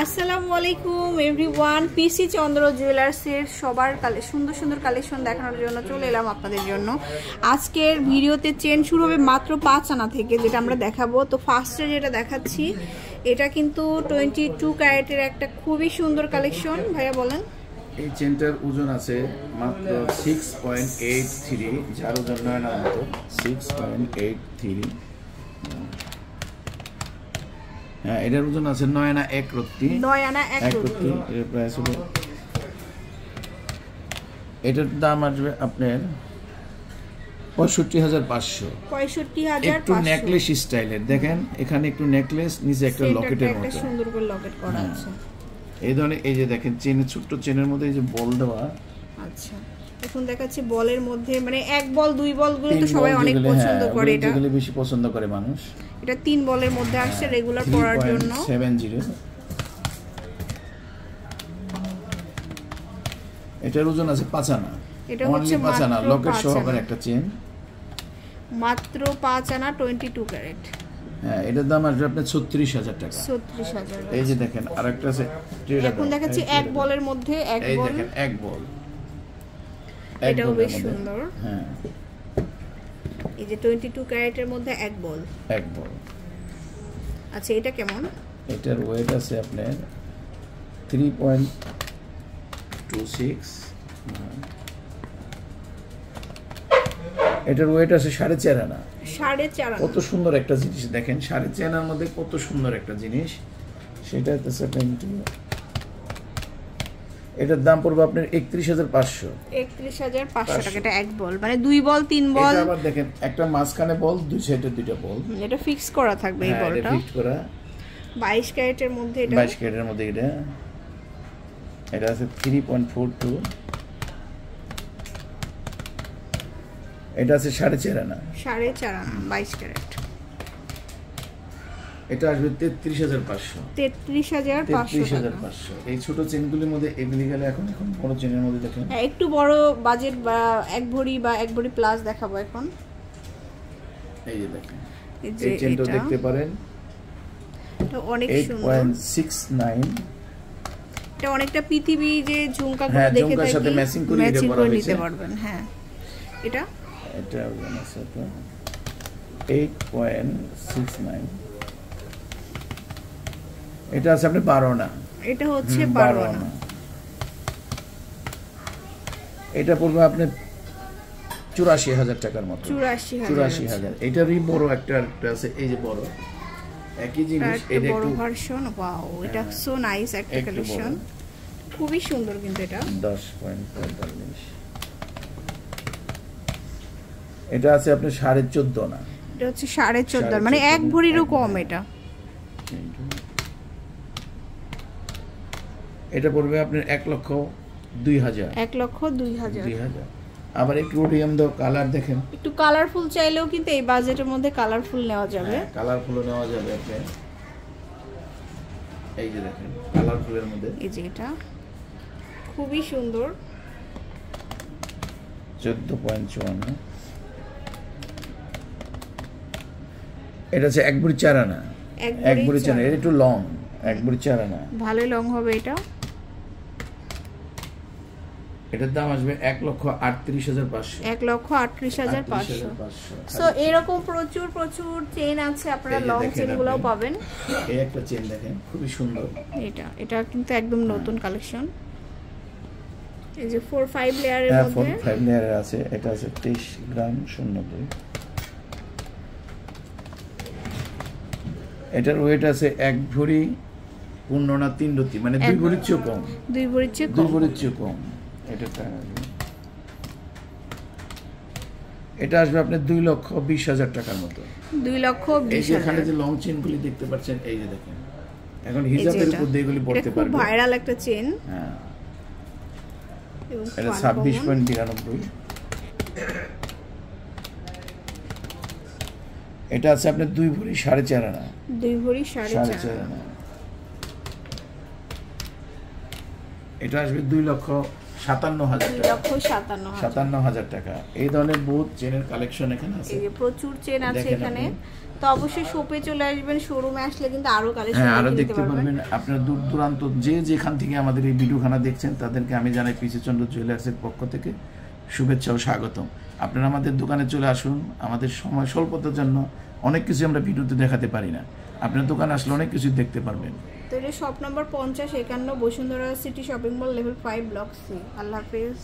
আসসালামু আলাইকুম এভরিওয়ান পিসি চন্দ্র জুয়েলার্সের সবার সুন্দর সুন্দর কালেকশন দেখানোর জন্য চলে এলাম আপনাদের জন্য। আজকের ভিডিওতে চেন শুরু হবে মাত্র পাঁচ আনা থেকে যেটা আমরা দেখাবো। তো ফার্স্টে যেটা দেখাচ্ছি এটা কিন্তু টোয়েন্টি টু ক্যারেটের একটা খুবই সুন্দর কালেকশন ভাইয়া বলেন। এই চেনটার ওজন আছে মাত্র সিক্স পয়েন্ট এইট থ্রি যার ওজন নয়নার মতো সিক্স পয়েন্ট এইট থ্রি এটার ওজন আছে নয়না এক রত্তি। নয় আনা এক রত্তি। এর প্রাইস হলো। এটার দাম আসবে আপনার পঁয়ষট্টি হাজার পাঁচশো। পঁয়ষট্টি হাজার একটু নেকলেস স্টাইলের দেখেন এখানে একটু নেকলেস নিচে একটা লকেটের মতো। সুন্দর করে লকেট করা হ্যাঁ। আছে। এই ধরনের এই যে দেখেন চেনের ছোট্ট চেনের মধ্যে এই যে বল দেওয়া। আচ্ছা এখন দেখাচ্ছি বলের মধ্যে মানে এক বল দুই বলগুলো তো সবাই অনেক পছন্দ হ্যাঁ, করে এটা বেশি পছন্দ করে মানুষ। এটা তিন বলের মধ্যে আসছে রেগুলার পড়ার জন্য। সেভেন জিরো এটার ওজন আছে পাঁচানা। এটা হচ্ছে পাঁচানা লকেট পাঁচ সহকারে আনা। একটা চেন মাত্র পাঁচ আনা টোয়েন্টি টু ক্যারেট হ্যাঁ এটার দাম আসবে আপনার ছত্রিশ হাজার টাকা। ছত্রিশ হাজার। এই যে দেখেন আর একটা আছে এখন দেখাচ্ছি এক বলের মধ্যে এক এই বল। দেখেন এক বল। এটাও বেশ সুন্দর। হ্যাঁ। এই যে টোয়েন্টি টু ক্যারেটের মধ্যে এক বল। এক বল। আচ্ছা এটা কেমন? এটার ওয়েট আছে আপনার থ্রি পয়েন্ট টু সিক্স এটার ওয়েট আছে সাড়ে চার আনা। সাড়ে চার কত সুন্দর একটা জিনিস দেখেন সাড়ে চার আনার মধ্যে কত সুন্দর একটা জিনিস। সেটা হচ্ছে টোয়েন্টি এটার দাম পড়বে আপনার একত্রিশ হাজার পাঁচশো। একত্রিশ হাজার পাঁচশো। টাকা এটা এক বল মানে দুই বল তিন বল। আবার দেখেন একটা মাঝখানে বল দুই সাইডে দুইটা বল। এটা ফিক্স করা থাকবে এই হ্যাঁ বলটা। ফিক্সড করা। বাইশ ক্যারেটের মধ্যে এটা বাইশ ক্যারেটের মধ্যে এটা। এটা আছে থ্রি পয়েন্ট ফোর টু এটা আছে সাড়ে চার আনা। সাড়ে চার আনা বাইশ ক্যারেট। এটা আসবে তেত্রিশ হাজার পাঁচশো। তেত্রিশ হাজার পাঁচশো তেত্রিশ হাজার পাঁচশো। এই ছোট চেনগুলির মধ্যে এগুলি গেলে এখন এখন বড় চেনের মধ্যে দেখেন। হ্যাঁ, একটু বড় বাজেট বা এক ভরি বা এক ভরি প্লাস দেখাবো এখন। এই যে দেখেন। এই এটা। দেখতে পারেন। এটা অনেক সুন্দর। অনেকটা পৃথিবী যে ঝুমকাগুলো হ্যাঁ, দেখে থাকি সাথে করে। নিতে পারবেন হ্যাঁ। এটা? এটা আছে সিক্স নাইন। এটা আছে আপনি বারো না এটা হচ্ছে বারো আনা আনা। এটা পড়বে আপনি চুরাশি হাজার টাকার মতো। চুরাশি হাজার। এটারই বড় একটা একটা আছে এই যে বড়। একই জিনিস এটা একটু ভার্সন ওয়াও এটা সো নাইস একটা কালেকশন খুবই সুন্দর কিন্তু এটা। দশ পয়েন্ট পঁয়তাল্লিশ এটা আছে আপনি সাড়ে চোদ্দ না এটা হচ্ছে সাড়ে চোদ্দ সাড়ে মানে এক ভরিরও কম। এটা। এটা পড়বে আপনার এক লক্ষ দুই হাজার। এক লক্ষ দুই হাজার। দুই হাজার। আবার একটু রোডিয়াম দাও কালার দেখেন। একটু কালারফুল চাইলেও কিন্তু এই বাজেটের মধ্যে কালারফুল নেওয়া যাবে। কালারফুলও নেওয়া যাবে আপনি এই যে দেখেন কালারফুলের মধ্যে। এই যে এটা। খুবই সুন্দর। চোদ্দ পয়েন্ট চুয়ান্ন। এটা হচ্ছে এক বুড়ি চার আনা এক বুড়ি চার। এটা একটু লং এক বুড়ি চার আনা ভালোই লং হবে এটা। এটার দাম আসবে এক লক্ষ আটত্রিশ হাজার পাঁচশো। এক লক্ষ আটত্রিশ হাজার পাঁচশো। সো এরকম প্রচুর প্রচুর চেন আছে আপনারা লং চেন গুলাও পাবেন। এই একটা চেন দেখেন খুবই সুন্দর। এটা এটা কিন্তু একদম নতুন কালেকশন এই যে ফোর ফাইভ লেয়ারের হ্যাঁ ফোর মধ্যে ফাইভ লেয়ারের আছে এটা আছে তেইশ গ্রাম শূন্য দুই এটার ওয়েট আছে এক ভরি পূর্ণ না তিন রতি মানে দুই ভরির চেয়েও কম। দুই ভরির চেয়ে দুই ভরির চেয়েও কম। এটা। এটা আসবে আপনার দুই লক্ষ বিশ হাজার টাকার মতো। দুই লক্ষ বিশ এখানে যে লং চেনগুলি দেখতে পাচ্ছেন এই যে দেখেন। এখন হিজাবের উপর দিয়ে এগুলি পড়তে পারবে। ভাইরাল একটা চেন হ্যাঁ। এটা ছাব্বিশ পয়েন্ট বিরানব্বই এটা আছে আপনার দুই ভরি সাড়ে চার আনা। দুই ভরি সাড়ে চার আনা। এটা আসবে দুই লক্ষ সাতান্ন হাজার টাকা। সাতান্ন হাজার। টাকা। এই ধরনের বহুত চেনের কালেকশন এখানে আছে। প্রচুর চেন আছে এখানে। তো অবশ্যই শপে চলে আসবেন শোরুমে আসলে কিন্তু আরও কালেকশন হ্যাঁ আরও দেখতে পারবেন। আপনারা দূর দূরান্ত যে যেখান থেকে আমাদের এই ভিডিওখানা দেখছেন তাদেরকে আমি জানাই পিসি চন্দ্র জুয়েলার্সের পক্ষ থেকে শুভেচ্ছা ও স্বাগতম। আপনারা আমাদের দোকানে চলে আসুন। আমাদের সময় স্বল্পতার জন্য অনেক কিছু আমরা ভিডিওতে দেখাতে পারি না। আপনার দোকানে আসলে অনেক কিছু দেখতে পারবেন। তো এটা শপ নম্বর পঞ্চাশ একান্ন Bashundhara city shopping mall level five block C আল্লাহ হাফিজ।